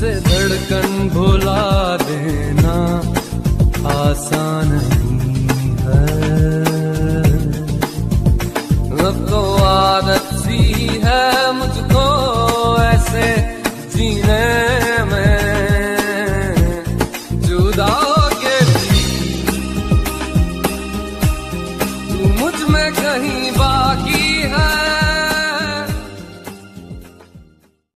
से धड़कन भुला देना आसान नहीं है। अब तो आदत सी है मुझको ऐसे जीने में। तू मुझमें कहीं बात